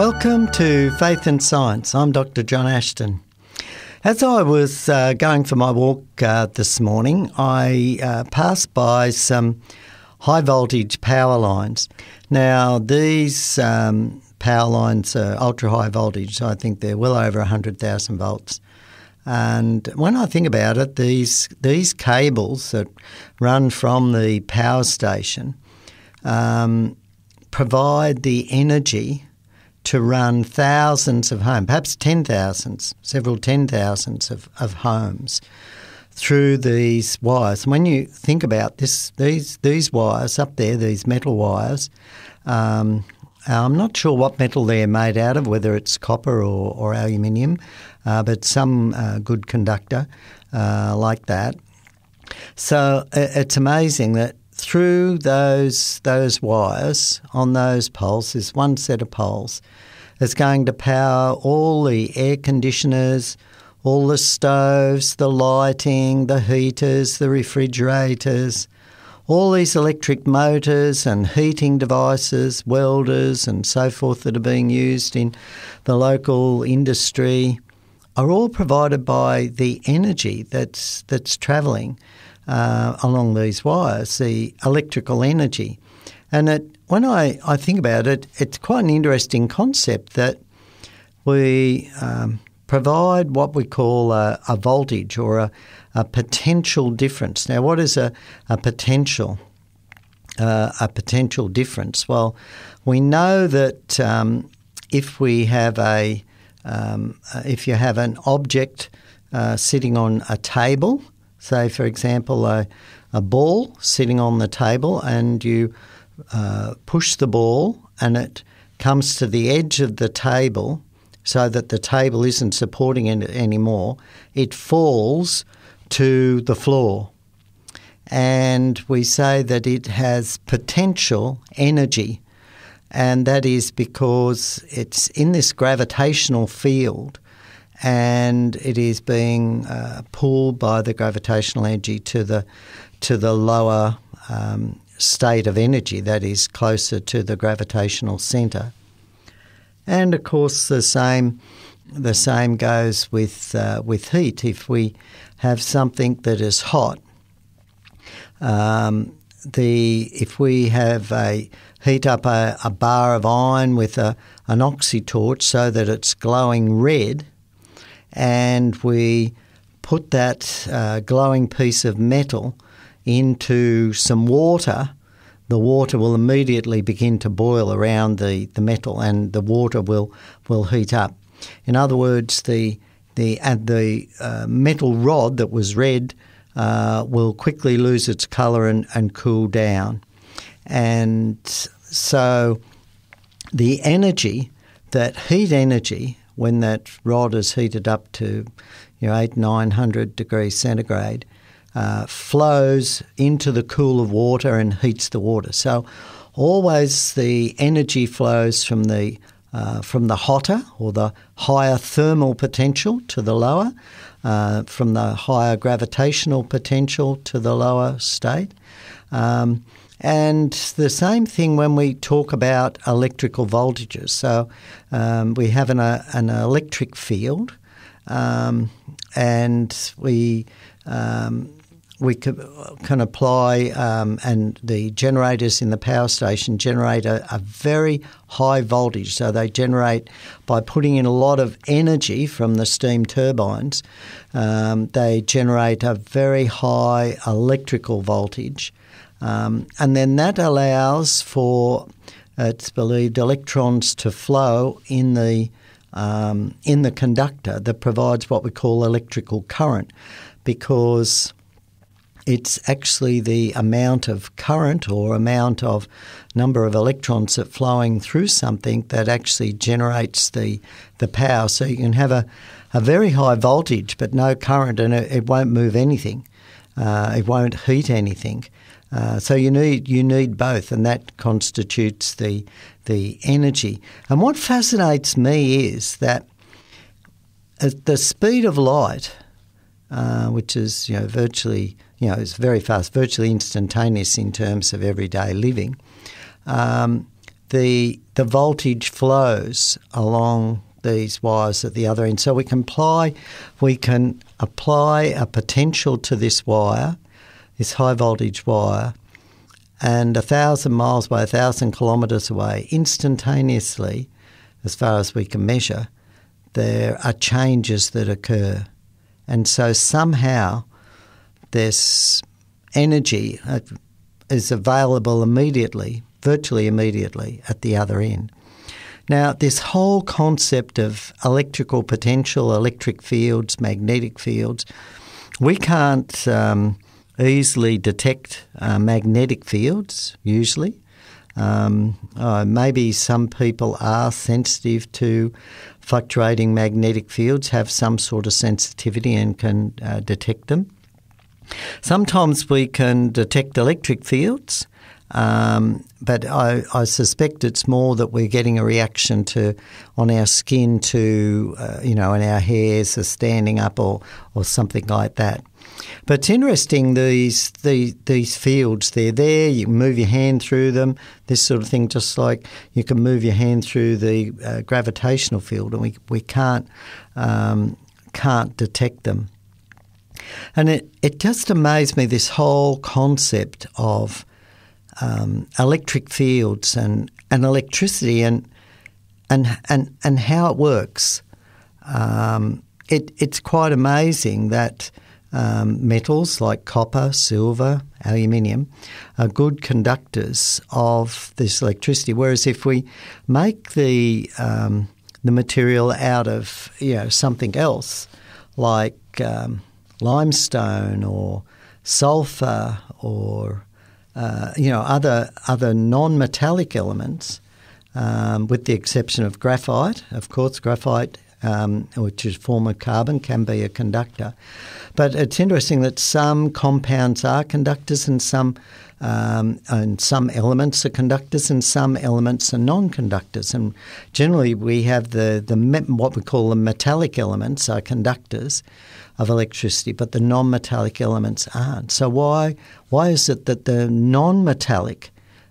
Welcome to Faith and Science. I'm Dr. John Ashton. As I was uh, going for my walk uh, this morning, I uh, passed by some high voltage power lines. Now, these um, power lines are ultra high voltage, so I think they're well over 100,000 volts. And when I think about it, these, these cables that run from the power station um, provide the energy to run thousands of homes, perhaps ten thousands, several ten thousands of, of homes through these wires. And when you think about this, these these wires up there, these metal wires, um, I'm not sure what metal they're made out of, whether it's copper or, or aluminium, uh, but some uh, good conductor uh, like that. So it's amazing that through those those wires on those poles, there's one set of poles that's going to power all the air conditioners, all the stoves, the lighting, the heaters, the refrigerators, all these electric motors and heating devices, welders, and so forth that are being used in the local industry are all provided by the energy that's that's travelling uh, along these wires, the electrical energy. And it, when I, I think about it, it's quite an interesting concept that we um, provide what we call a, a voltage or a, a, potential difference. Now, what is a, a potential? Uh, a potential difference. Well, we know that um, if we have a um, uh, if you have an object uh, sitting on a table, say for example a, a ball sitting on the table, and you uh, push the ball and it comes to the edge of the table so that the table isn't supporting it anymore, it falls to the floor. And we say that it has potential energy, and that is because it's in this gravitational field and it is being uh, pulled by the gravitational energy to the to the lower um, state of energy that is closer to the gravitational centre. And of course, the same the same goes with uh, with heat. If we have something that is hot, um, the if we have a heat up a, a bar of iron with a, an oxy torch so that it's glowing red, and we put that uh, glowing piece of metal into some water, the water will immediately begin to boil around the, the metal and the water will, will heat up. In other words, the, the, uh, the uh, metal rod that was red uh, will quickly lose its colour and, and cool down. And so the energy, that heat energy, when that rod is heated up to you know, eight, nine hundred degrees centigrade, uh, flows into the cool of water and heats the water. So always the energy flows from the uh, from the hotter or the higher thermal potential to the lower, uh, from the higher gravitational potential to the lower state. Um, and the same thing when we talk about electrical voltages. So um, we have an, uh, an electric field, um, and we um, we can apply, um, and the generators in the power station generate a, a, very high voltage. So they generate by putting in a lot of energy from the steam turbines. Um, they generate a very high electrical voltage, um, and then that allows for it's believed electrons to flow in the um, in the conductor that provides what we call electrical current, because it's actually the amount of current or amount of number of electrons that flowing through something that actually generates the, the power. So you can have a, a very high voltage but no current and it, it won't move anything. Uh, it won't heat anything. Uh, so you need you need both, and that constitutes the the energy. And what fascinates me is that at the speed of light, uh, which is you know virtually you know, it's very fast, virtually instantaneous in terms of everyday living. Um, the the voltage flows along these wires at the other end. So we can apply we can apply a potential to this wire, this high voltage wire, and a thousand miles by a thousand kilometres away, instantaneously, as far as we can measure, there are changes that occur. And so somehow this energy uh, is available immediately, virtually immediately, at the other end. Now, this whole concept of electrical potential, electric fields, magnetic fields, we can't um, easily detect uh, magnetic fields usually. Um, uh, maybe some people are sensitive to fluctuating magnetic fields, have some sort of sensitivity and can uh, detect them. Sometimes we can detect electric fields, um, but I, I, suspect it's more that we're getting a reaction to on our skin to, uh, you know, and our hairs are standing up or, or something like that. But it's interesting these these these fields. They're there. You can move your hand through them. This sort of thing, just like you can move your hand through the uh, gravitational field, and we we can't um, can't detect them. And it, it just amazed me this whole concept of um, electric fields and, and electricity and and and and how it works. Um, it, it's quite amazing that um, metals like copper, silver, aluminium are good conductors of this electricity. Whereas if we make the um, the material out of you know something else like um, limestone or sulfur or uh, you know other other non-metallic elements, um, with the exception of graphite. Of course, graphite, um, which is a form of carbon, can be a conductor. But it's interesting that some compounds are conductors and some um, and some elements are conductors and some elements are non-conductors. And generally, we have the, the what we call the metallic elements are conductors of electricity, but the non-metallic elements aren't. So why why is it that the non-metallic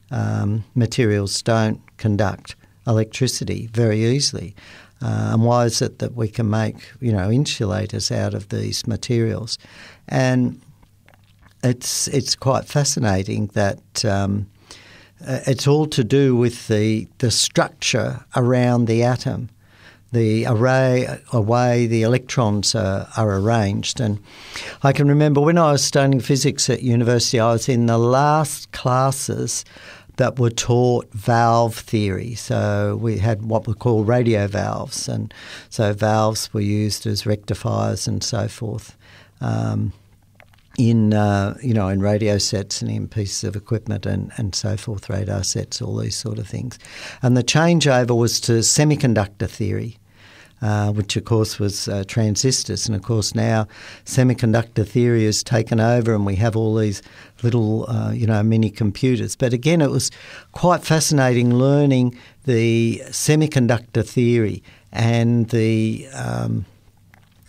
um, materials don't conduct electricity very easily? Uh, and why is it that we can make you know insulators out of these materials? And it's it's quite fascinating that um, uh, it's all to do with the the structure around the atom, the array, a way the electrons are, are arranged. And I can remember when I was studying physics at university, I was in the last classes that were taught valve theory. So we had what we call radio valves, and so valves were used as rectifiers and so forth. Um, in uh, you know in radio sets and in pieces of equipment and, and so forth, radar sets, all these sort of things. And the changeover was to semiconductor theory uh, which of course was uh, transistors. And of course now semiconductor theory has taken over and we have all these little, uh, you know, mini computers. But again, it was quite fascinating learning the semiconductor theory and the um,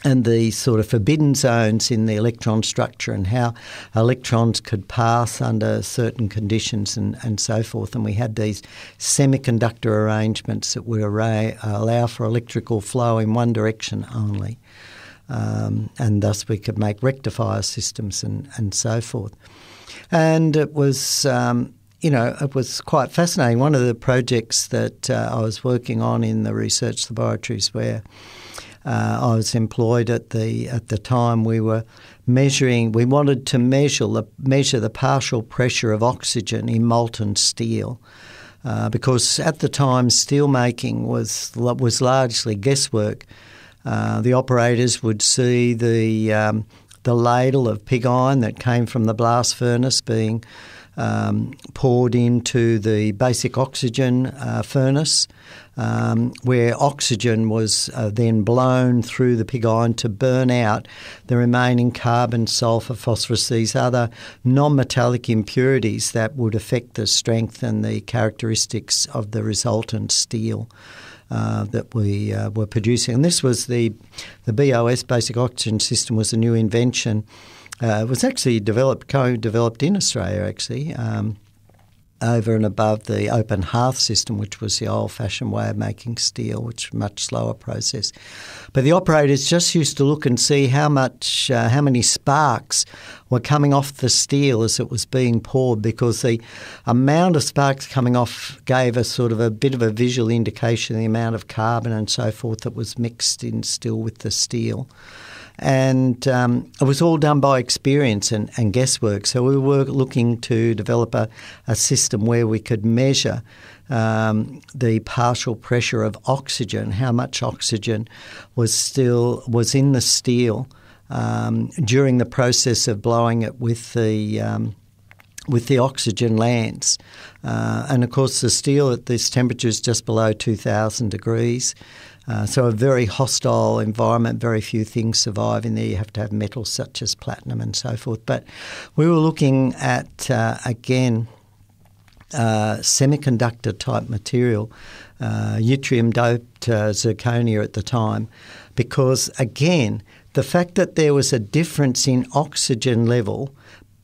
and the sort of forbidden zones in the electron structure and how electrons could pass under certain conditions and, and so forth. And we had these semiconductor arrangements that would array, allow for electrical flow in one direction only. Um, and thus we could make rectifier systems and, and so forth. And it was, um, you know, it was quite fascinating. One of the projects that uh, I was working on in the research laboratories where I was employed at the at the time. We were measuring. We wanted to measure the measure the partial pressure of oxygen in molten steel. Uh, because at the time steel making was was largely guesswork. Uh, the operators would see the um, the ladle of pig iron that came from the blast furnace being um, poured into the basic oxygen uh, furnace, um, where oxygen was uh, then blown through the pig iron to burn out the remaining carbon, sulfur, phosphorus, these other non metallic impurities that would affect the strength and the characteristics of the resultant steel. Uh, that we uh, were producing, and this was the the BOS basic oxygen system was a new invention uh, was actually developed, co-developed in Australia, actually. Um, over and above the open hearth system, which was the old fashioned way of making steel, which was a much slower process. But the operators just used to look and see how much, uh, how many sparks were coming off the steel as it was being poured, because the amount of sparks coming off gave us sort of a bit of a visual indication of the amount of carbon and so forth that was mixed in still with the steel and um, it was all done by experience and, and, guesswork. So we were looking to develop a, a system where we could measure um, the partial pressure of oxygen, how much oxygen was still was in the steel um, during the process of blowing it with the um, with the oxygen lance. Uh, and of course, the steel at this temperature is just below 2,000 degrees. Uh, so a very hostile environment. Very few things survive in there. You have to have metals such as platinum and so forth. But we were looking at uh, again uh, semiconductor type material, uh, yttrium doped uh, zirconia at the time, because again the fact that there was a difference in oxygen level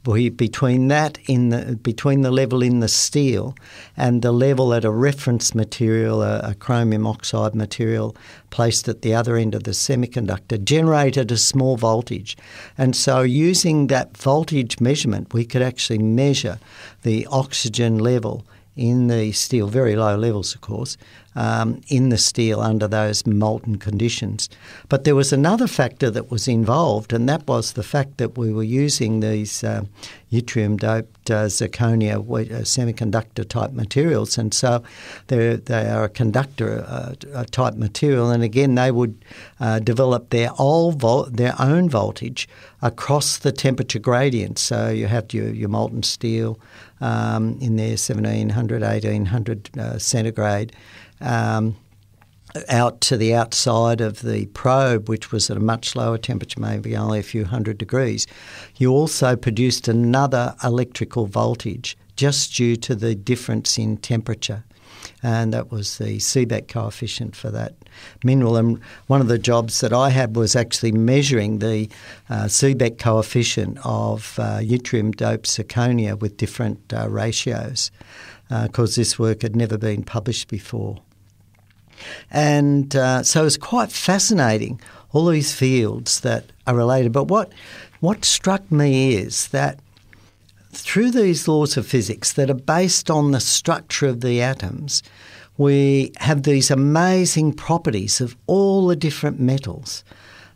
between that in the between the level in the steel and the level at a reference material, a, a, chromium oxide material placed at the other end of the semiconductor, generated a small voltage. And so, using that voltage measurement, we could actually measure the oxygen level in the steel, very low levels, of course, um, in the steel under those molten conditions. But there was another factor that was involved, and that was the fact that we were using these uh, yttrium doped uh, zirconia uh, semiconductor type materials, and so they are a conductor uh, type material, and again they would uh, develop their, vol- their own voltage across the temperature gradient. So you have your, your molten steel um, in there, 1700, 1800 uh, centigrade um, out to the outside of the probe, which was at a much lower temperature, maybe only a few hundred degrees, you also produced another electrical voltage just due to the difference in temperature. And that was the Seebeck coefficient for that mineral. And one of the jobs that I had was actually measuring the uh, coefficient of uh, yttrium doped zirconia with different uh, ratios because uh, this work had never been published before. And uh, so it's quite fascinating, all these fields that are related. But what, what struck me is that through these laws of physics that are based on the structure of the atoms, we have these amazing properties of all the different metals.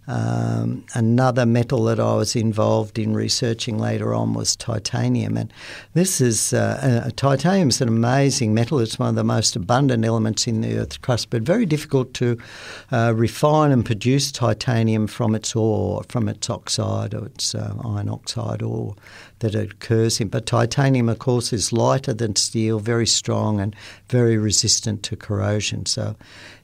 Um, another metal that I was involved in researching later on was titanium, and this is uh, uh, titanium is an amazing metal. It's one of the most abundant elements in the Earth's crust, but very difficult to uh, refine and produce titanium from its ore, from its oxide or its uh, iron oxide ore that occurs in. But titanium, of course, is lighter than steel, very strong, and very resistant to corrosion. So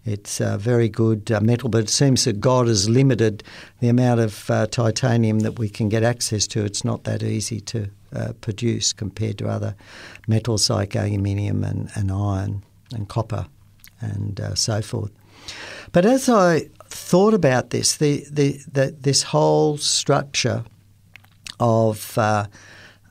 it's a very good uh, metal, but it seems that God has limited the amount of uh, titanium that we can get access to. It's not that easy to uh, produce compared to other metals like aluminium and, and iron and copper and uh, so forth. But as I thought about this, the, the, the this whole structure of uh,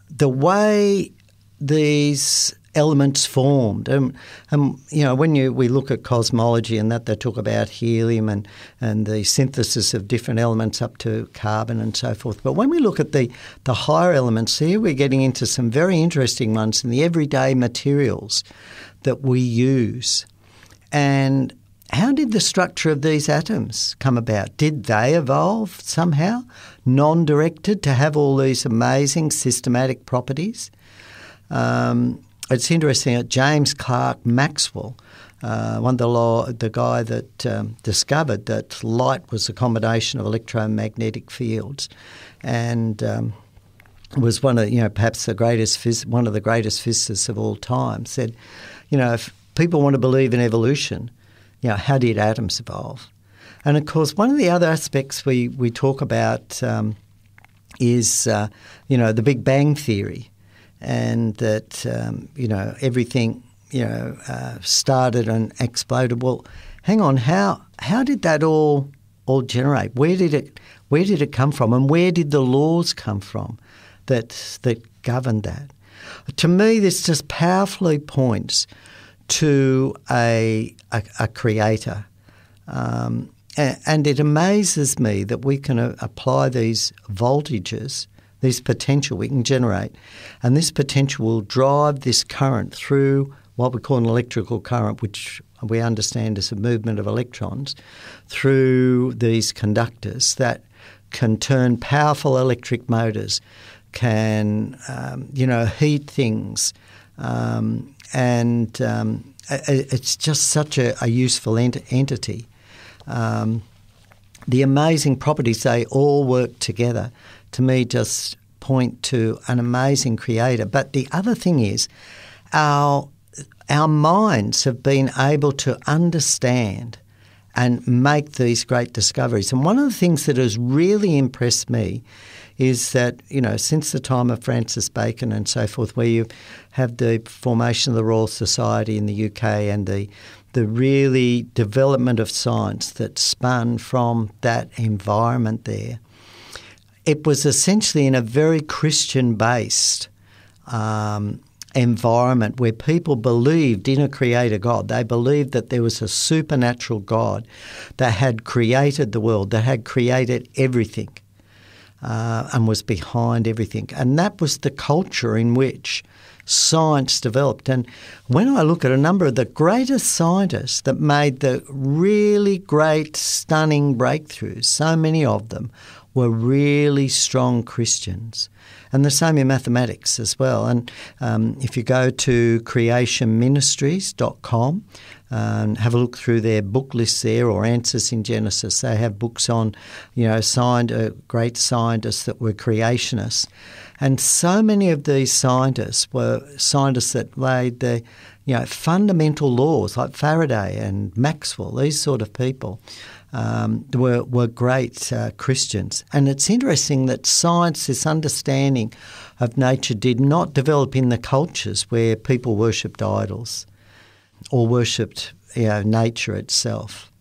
the way these elements formed. And, and you know, when you we look at cosmology and that, they talk about helium and, and the synthesis of different elements up to carbon and so forth. But when we look at the, the higher elements here, we're getting into some very interesting ones in the everyday materials that we use. And how did the structure of these atoms come about? Did they evolve somehow, non directed, to have all these amazing systematic properties? Um, it's interesting that James Clerk Maxwell, uh, one of the law, the guy that um, discovered that light was a combination of electromagnetic fields, and um, was one of you know perhaps the greatest phys- one of the greatest physicists of all time. Said, you know, if people want to believe in evolution, you know, how did atoms evolve? And of course, one of the other aspects we we talk about um, is uh, you know the Big Bang theory and that um, you know everything you know uh, started and exploded. Well, hang on, how how did that all all generate? Where did it where did it come from, and where did the laws come from that that governed that? To me, this just powerfully points to a, a, a creator. Um, and it amazes me that we can uh, apply these voltages, this potential we can generate, and this potential will drive this current through what we call an electrical current, which we understand as a movement of electrons, through these conductors that can turn powerful electric motors, can um, you know heat things, um, and um, it's just such a, a useful ent- entity. Um, the amazing properties they all work together to me just point to an amazing creator. But the other thing is, our our minds have been able to understand and make these great discoveries. And one of the things that has really impressed me is that, you know, since the time of Francis Bacon and so forth, where you have the formation of the Royal Society in the UK and the the really development of science that spun from that environment there, it was essentially in a very Christian based um, environment where people believed in a creator God. They believed that there was a supernatural God that had created the world, that had created everything. Uh, and was behind everything. And that was the culture in which science developed. And when I look at a number of the greatest scientists that made the really great, stunning breakthroughs, so many of them were really strong Christians and the same in mathematics as well. And um, if you go to creationministries.com, um, have a look through their book list there or Answers in Genesis. They have books on, you know, signed, uh, great scientists that were creationists. And so many of these scientists were scientists that laid the, you know, fundamental laws like Faraday and Maxwell, these sort of people um, were, were great uh, Christians. And it's interesting that science, this understanding of nature, did not develop in the cultures where people worshipped idols or worshipped you know, nature itself.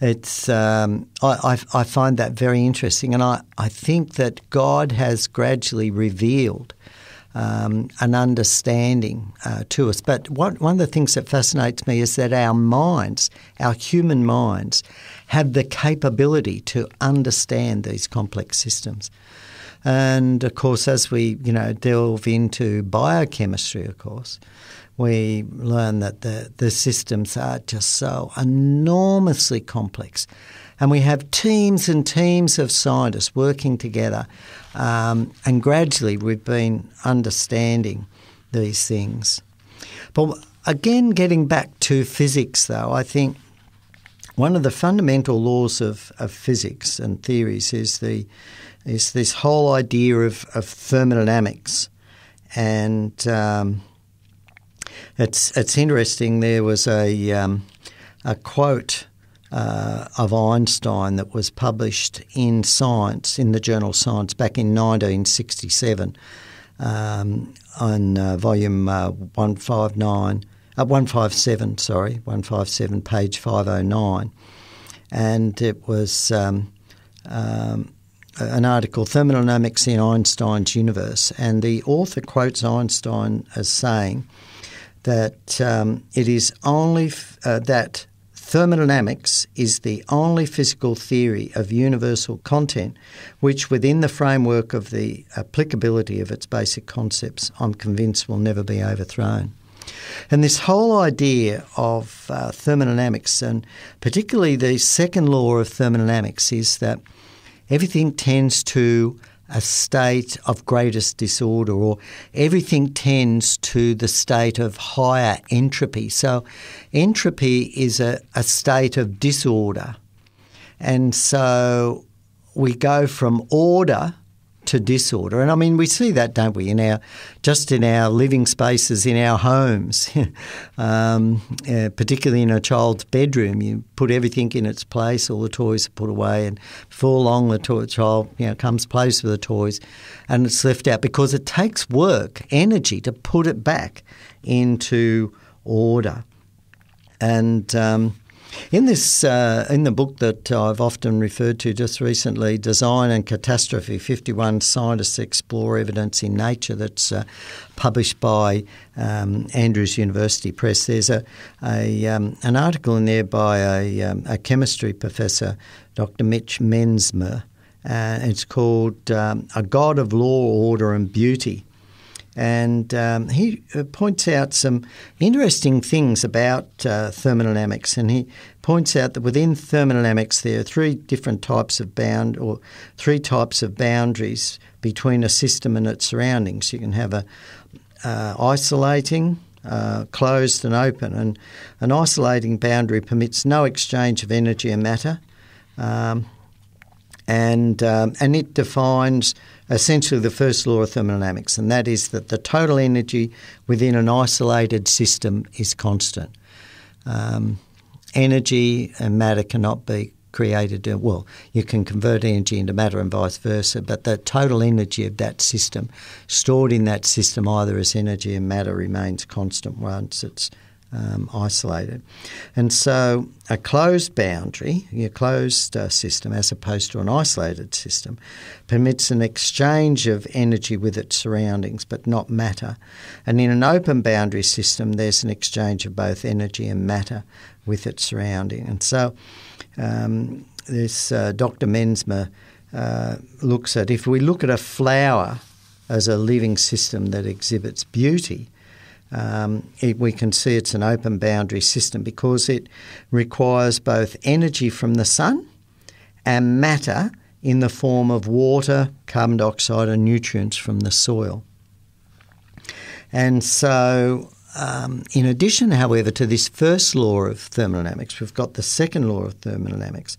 It's um, I, I, I, find that very interesting, and I, I think that God has gradually revealed um, an understanding uh, to us. But one, one of the things that fascinates me is that our minds, our human minds, have the capability to understand these complex systems. And of course, as we you know delve into biochemistry, of course, we learn that the, the systems are just so enormously complex. And we have teams and teams of scientists working together um, and gradually we've been understanding these things. But again, getting back to physics, though, I think one of the fundamental laws of, of physics and theories is the is this whole idea of, of thermodynamics, and um, it's it's interesting. There was a um, a quote uh, of Einstein that was published in Science, in the journal Science, back in 1967 um, on uh, volume uh, 159, uh, 157, sorry, 157, page 509. And it was um, um, an article, Thermodynamics in Einstein's Universe. And the author quotes Einstein as saying that um, it is only f- uh, that Thermodynamics is the only physical theory of universal content which, within the framework of the applicability of its basic concepts, I'm convinced will never be overthrown. And this whole idea of uh, thermodynamics, and particularly the second law of thermodynamics, is that everything tends to a state of greatest disorder, or everything tends to the state of higher entropy. So, entropy is a, a state of disorder. And so we go from order to disorder. And I mean, we see that, don't we, in our just in our living spaces, in our homes, um, uh, particularly in a child's bedroom. You put everything in its place, all the toys are put away, and before long, the to- child you know comes plays with the toys, and it's left out because it takes work, energy to put it back into order, and. Um, In this, uh, in the book that I've often referred to just recently, "Design and Catastrophe: Fifty-One Scientists Explore Evidence in Nature," that's uh, published by um, Andrews University Press. There's a, a um, an article in there by a, um, a chemistry professor, Dr. Mitch Menzmer. Uh, it's called um, "A God of Law, Order, and Beauty." And um, he uh, points out some interesting things about uh, thermodynamics. And he points out that within thermodynamics, there are three different types of bound or three types of boundaries between a system and its surroundings. You can have a uh, isolating, uh, closed, and open. And an isolating boundary permits no exchange of energy and matter. Um, and um, and it defines essentially the first law of thermodynamics, and that is that the total energy within an isolated system is constant. Um, energy and matter cannot be created. Uh, well, you can convert energy into matter and vice versa, but the total energy of that system stored in that system, either as energy and matter, remains constant once it's um, isolated. And so a closed boundary, a closed uh, system, as opposed to an isolated system, permits an exchange of energy with its surroundings, but not matter. And in an open boundary system, there's an exchange of both energy and matter with its surrounding. And so um, this uh, Dr. Menzmer uh, looks at if we look at a flower as a living system that exhibits beauty, um, it, we can see it's an open boundary system because it requires both energy from the sun and matter in the form of water, carbon dioxide, and nutrients from the soil. And so, um, in addition, however, to this first law of thermodynamics, we've got the second law of thermodynamics,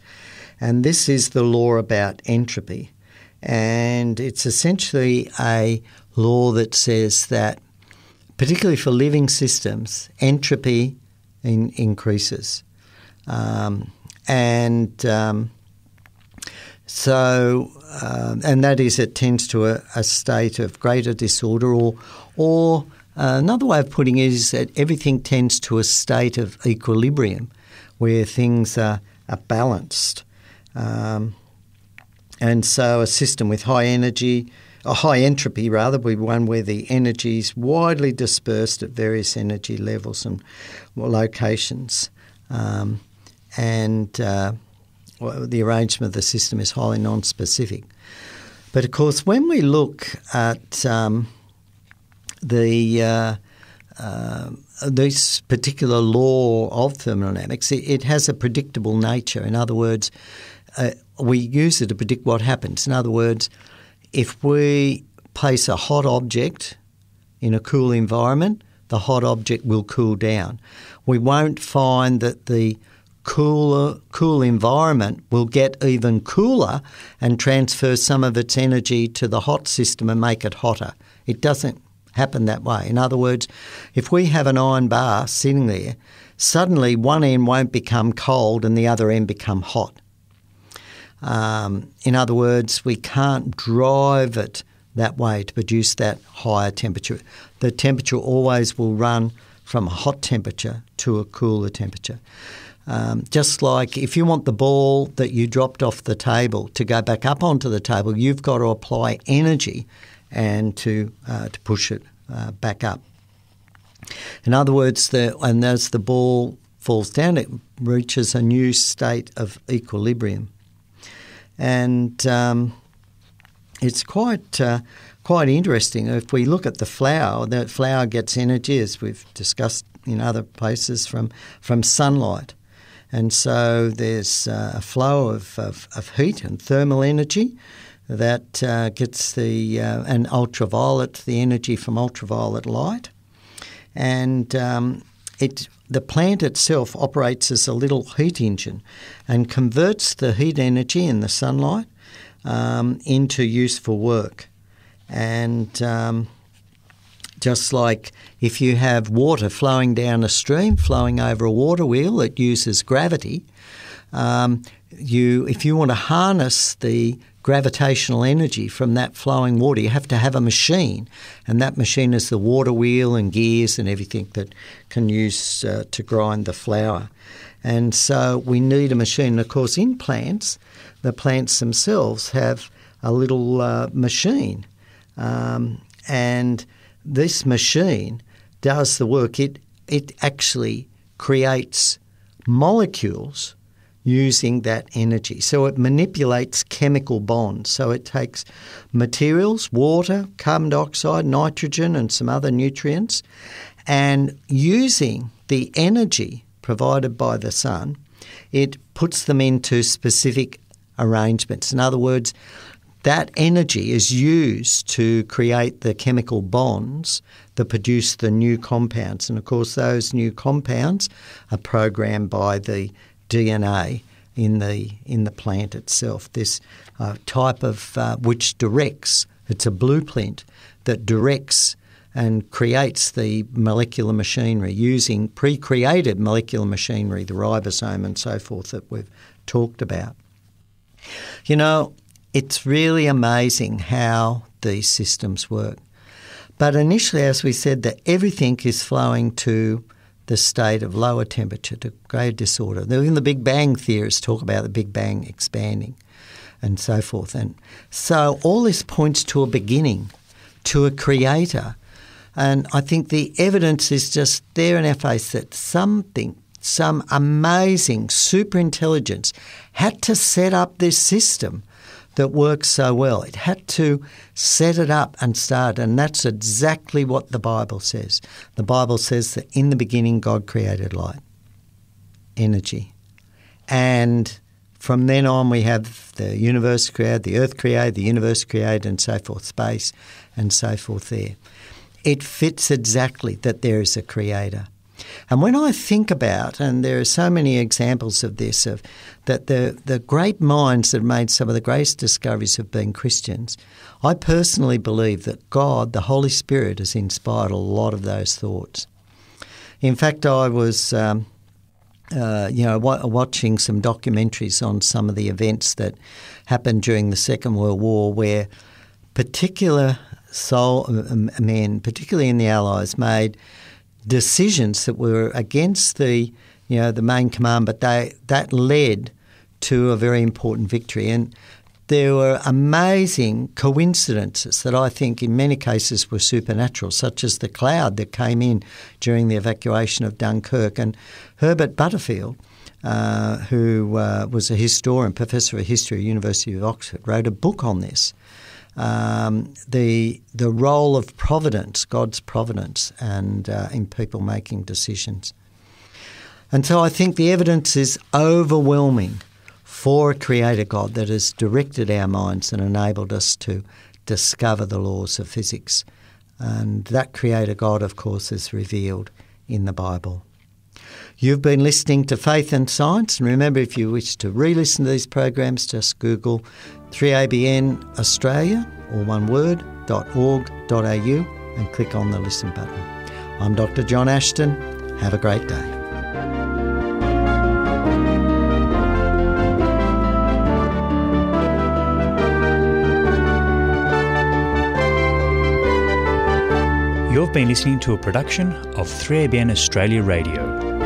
and this is the law about entropy. And it's essentially a law that says that particularly for living systems, entropy in, increases. Um, and um, so, uh, and that is, it tends to a, a state of greater disorder, or, or uh, another way of putting it is that everything tends to a state of equilibrium where things are, are balanced. Um, and so, a system with high energy a high entropy rather, be one where the energy is widely dispersed at various energy levels and locations. Um, and uh, well, the arrangement of the system is highly non-specific. But of course, when we look at um, the uh, uh, this particular law of thermodynamics, it, it, has a predictable nature. In other words, uh, we use it to predict what happens. In other words, if we place a hot object in a cool environment, the hot object will cool down. We won't find that the cooler, cool environment will get even cooler and transfer some of its energy to the hot system and make it hotter. It doesn't happen that way. In other words, if we have an iron bar sitting there, suddenly one end won't become cold and the other end become hot. Um, in other words, we can't drive it that way to produce that higher temperature. The temperature always will run from a hot temperature to a cooler temperature. Um, just like if you want the ball that you dropped off the table to go back up onto the table, you've got to apply energy and to uh, to push it uh, back up. In other words, the, and as the ball falls down, it reaches a new state of equilibrium and um, it's quite uh, quite interesting. If we look at the flower, the flower gets energy, as we've discussed in other places, from from sunlight, and so there's uh, a flow of, of, of, heat and thermal energy that uh, gets the uh, and ultraviolet the energy from ultraviolet light, and um, it the plant itself operates as a little heat engine and converts the heat energy in the sunlight um, into useful work. And um, just like if you have water flowing down a stream, flowing over a water wheel, it uses gravity. Um, you, if you want to harness the gravitational energy from that flowing water. You have to have a machine, and that machine is the water wheel and gears and everything that can use uh, to grind the flour. And so we need a machine. Of course, in plants, the plants themselves have a little uh, machine. Um, and this machine does the work. It, it actually creates molecules using that energy. So it manipulates chemical bonds. So it takes materials, water, carbon dioxide, nitrogen, and some other nutrients, and using the energy provided by the sun, it puts them into specific arrangements. In other words, that energy is used to create the chemical bonds that produce the new compounds. And of course, those new compounds are programmed by the DNA in the in the plant itself. This uh, type of uh, which directs it's a blueprint that directs and creates the molecular machinery using pre-created molecular machinery, the ribosome and so forth that we've talked about. You know, it's really amazing how these systems work. But initially, as we said, that everything is flowing to the state of lower temperature to greater disorder. Even the Big Bang theorists talk about the Big Bang expanding and so forth. And so all this points to a beginning, to a creator. And I think the evidence is just there in our face that something, some amazing super intelligence had to set up this system that works so well. It had to set it up and start, and that's exactly what the Bible says. The Bible says that in the beginning, God created light, energy. And from then on, we have the universe created, the earth created, the universe created, and so forth, space, and so forth there. It fits exactly that there is a creator. And when I think about, and there are so many examples of this, of that the, the great minds that made some of the greatest discoveries have been Christians, I personally believe that God, the Holy Spirit, has inspired a lot of those thoughts. In fact, I was, um, uh, you know, w- watching some documentaries on some of the events that happened during the Second World War, where particular soul men, particularly in the Allies, made decisions that were against the you know the main command, but they that led to a very important victory. And there were amazing coincidences that I think in many cases were supernatural, such as the cloud that came in during the evacuation of Dunkirk. And Herbert Butterfield, uh, who uh, was a historian, professor of history at University of Oxford, wrote a book on this um, the the role of providence, God's providence, and uh, in people making decisions. And so I think the evidence is overwhelming for a creator God that has directed our minds and enabled us to discover the laws of physics. And that creator God, of course, is revealed in the Bible. You've been listening to Faith and Science, and remember if you wish to re listen to these programs, just Google 3ABN Australia, or one word, .org.au, and click on the listen button. I'm Dr. John Ashton. Have a great day. You've been listening to a production of 3ABN Australia Radio.